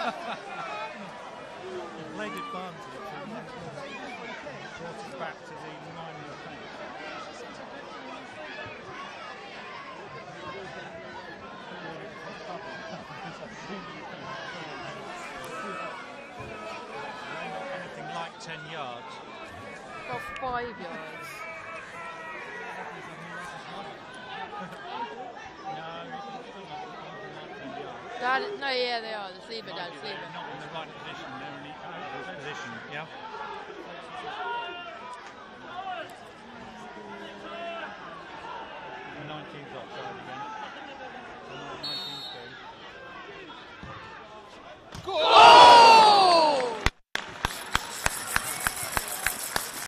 Leg advantage brought it back to the minor paint. anything like 10 yards. About five yards. 10. Dad, no, yeah, they are. The sleeper Dad. you they're not in the right position. They're in the position. Yeah. The 19th offside again.